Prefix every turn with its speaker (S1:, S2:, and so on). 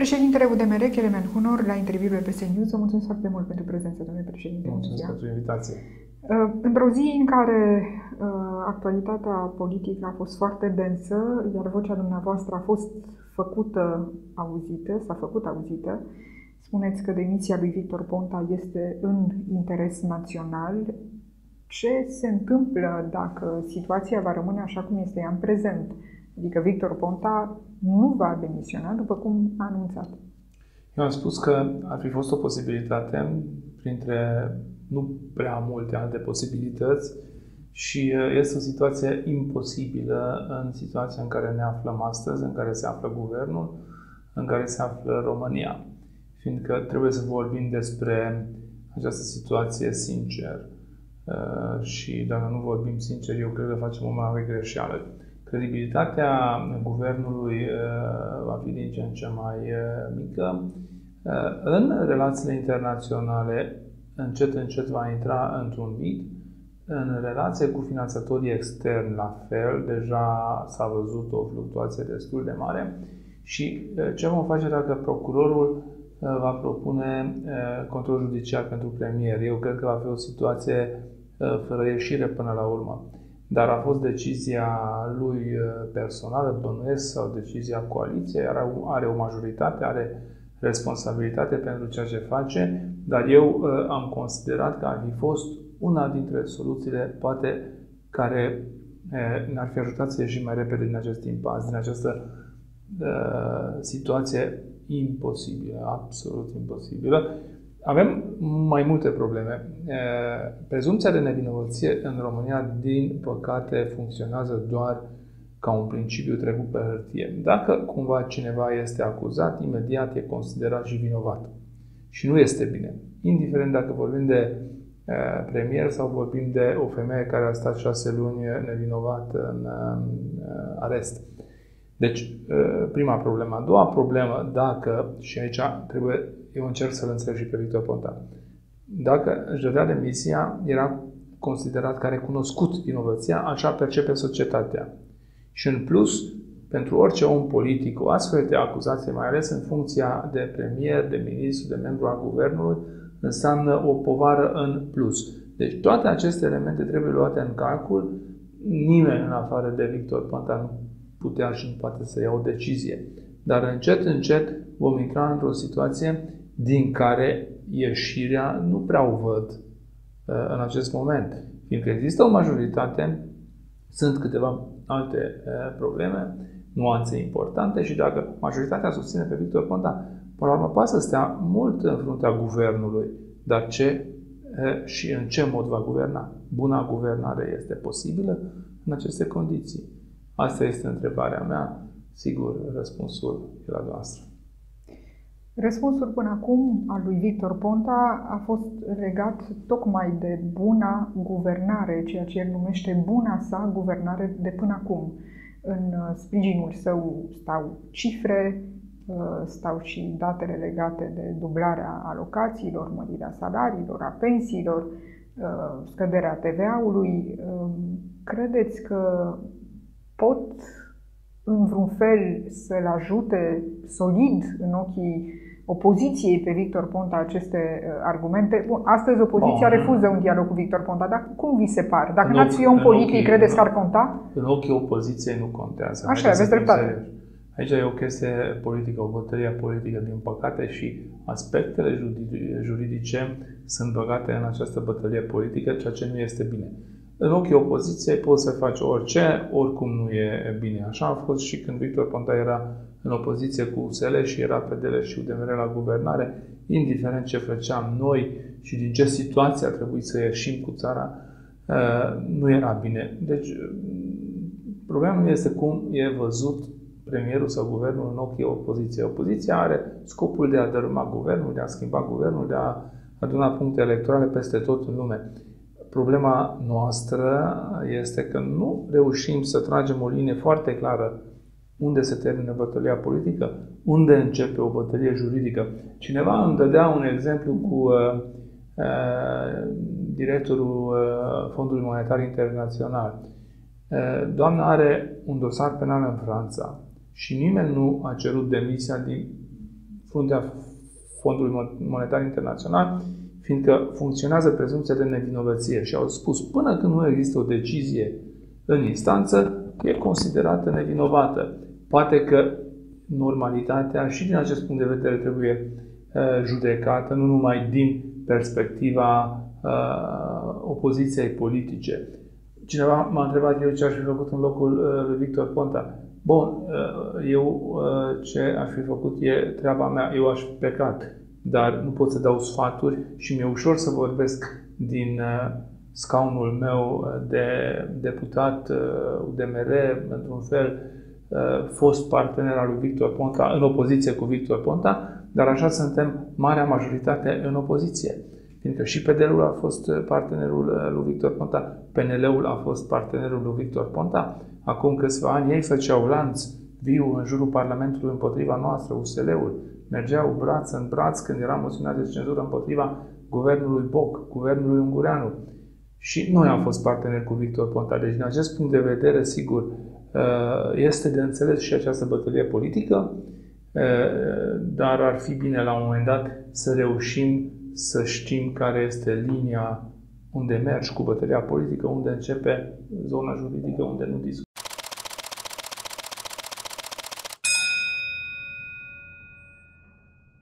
S1: Președintele UDMR, Kelemen Hunor, la interviul pe News, vă mulțumesc foarte mult pentru prezența, domnule președinte.
S2: Mulțumesc pentru invitație.
S1: Uh, într-o zi în care uh, actualitatea politică a fost foarte densă, iar vocea dumneavoastră a fost făcută auzită, s-a făcut auzită, spuneți că demisia lui Victor Ponta este în interes național. Ce se întâmplă dacă situația va rămâne așa cum este ea în prezent? Adică Victor Ponta nu va demisiona, după cum a anunțat.
S2: Eu am spus că ar fi fost o posibilitate printre nu prea multe alte posibilități și uh, este o situație imposibilă în situația în care ne aflăm astăzi, în care se află guvernul, în care se află România. Fiindcă trebuie să vorbim despre această situație sincer. Uh, și dacă nu vorbim sincer, eu cred că facem o mare greșeală credibilitatea guvernului uh, va fi din ce în ce mai uh, mică. Uh, în relațiile internaționale, încet, încet va intra într-un vid. În relație cu finanțatorii externi, la fel, deja s-a văzut o fluctuație destul de mare. Și ce vom face dacă procurorul va propune control judiciar pentru premier? Eu cred că va fi o situație fără ieșire până la urmă dar a fost decizia lui uh, personală, bănuiesc, sau decizia coaliției, are, are o majoritate, are responsabilitate pentru ceea ce face, dar eu uh, am considerat că ar fi fost una dintre soluțiile, poate, care uh, ne-ar fi ajutat să ieșim mai repede din acest impas, din această uh, situație imposibilă, absolut imposibilă. Avem mai multe probleme. Prezumția de nevinovăție în România, din păcate, funcționează doar ca un principiu trecut pe hârtie. Dacă cumva cineva este acuzat, imediat e considerat și vinovat. Și nu este bine. Indiferent dacă vorbim de premier sau vorbim de o femeie care a stat șase luni nevinovat în arest. Deci, prima problemă. A doua problemă, dacă, și aici trebuie eu încerc să-l înțeleg și pe Victor Ponta. Dacă își dădea demisia, era considerat că a recunoscut vinovăția, așa percepe societatea. Și în plus, pentru orice om politic, o astfel de acuzație, mai ales în funcția de premier, de ministru, de membru al guvernului, înseamnă o povară în plus. Deci toate aceste elemente trebuie luate în calcul. Nimeni în afară de Victor Ponta nu putea și nu poate să ia o decizie. Dar încet, încet vom intra într-o situație din care ieșirea nu prea o văd uh, în acest moment. Fiindcă există o majoritate, sunt câteva alte uh, probleme, nuanțe importante și dacă majoritatea susține pe Victor Ponta, până la urmă poate să stea mult în fruntea guvernului, dar ce uh, și în ce mod va guverna? Buna guvernare este posibilă în aceste condiții? Asta este întrebarea mea. Sigur, răspunsul e la noastră.
S1: Răspunsul până acum al lui Victor Ponta a fost legat tocmai de buna guvernare, ceea ce el numește buna sa guvernare de până acum. În uh, sprijinul său stau cifre, uh, stau și datele legate de dublarea alocațiilor, mărirea salariilor, a pensiilor, uh, scăderea TVA-ului. Um, credeți că pot în vreun fel să-l ajute solid în ochii opoziției pe Victor Ponta aceste uh, argumente. Bun, astăzi opoziția Bun. refuză un dialog cu Victor Ponta, dar cum vi se pare? Dacă n-ați fi om politic, ochii, credeți că ar conta?
S2: În ochii opoziției nu contează.
S1: Așa, aveți dreptate.
S2: Aici e o chestie politică, o bătălie politică, din păcate, și aspectele juridice sunt băgate în această bătălie politică, ceea ce nu este bine. În ochii opoziției poți să faci orice, oricum nu e bine. Așa a fost și când Victor Ponta era în opoziție cu USL și era PDL și UDMR la guvernare, indiferent ce făceam noi și din ce situație a trebuit să ieșim cu țara, uh, nu era bine. Deci, problema nu este cum e văzut premierul sau guvernul în ochii opoziției. Opoziția are scopul de a dărâma guvernul, de a schimba guvernul, de a aduna puncte electorale peste tot în lume. Problema noastră este că nu reușim să tragem o linie foarte clară unde se termină bătălia politică, unde începe o bătălie juridică. Cineva îmi dădea un exemplu cu uh, uh, directorul uh, Fondului Monetar Internațional. Uh, doamna are un dosar penal în Franța și nimeni nu a cerut demisia din fruntea Fondului Monetar Internațional, fiindcă funcționează prezumția de nevinovăție și au spus până când nu există o decizie în instanță, e considerată nevinovată. Poate că normalitatea și din acest punct de vedere trebuie uh, judecată, nu numai din perspectiva uh, opoziției politice. Cineva m-a întrebat eu ce aș fi făcut în locul uh, lui Victor Ponta. Bun, uh, eu uh, ce aș fi făcut e treaba mea, eu aș fi plecat, dar nu pot să dau sfaturi și mi-e ușor să vorbesc din uh, scaunul meu de deputat UDMR, într-un fel, fost partener al lui Victor Ponta, în opoziție cu Victor Ponta, dar așa suntem marea majoritate în opoziție. Fiindcă și PDL-ul a fost partenerul lui Victor Ponta, PNL-ul a fost partenerul lui Victor Ponta. Acum câțiva ani ei făceau lanț viu în jurul Parlamentului împotriva noastră, USL-ul. Mergeau braț în braț când era moțiunea de cenzură împotriva guvernului Boc, guvernului Ungureanu. Și noi am fost parteneri cu Victor Ponta. Deci, din acest punct de vedere, sigur, uh, este de înțeles și această bătălie politică, uh, dar ar fi bine la un moment dat să reușim să știm care este linia unde mergi cu bătălia politică, unde începe zona juridică, unde nu discuți.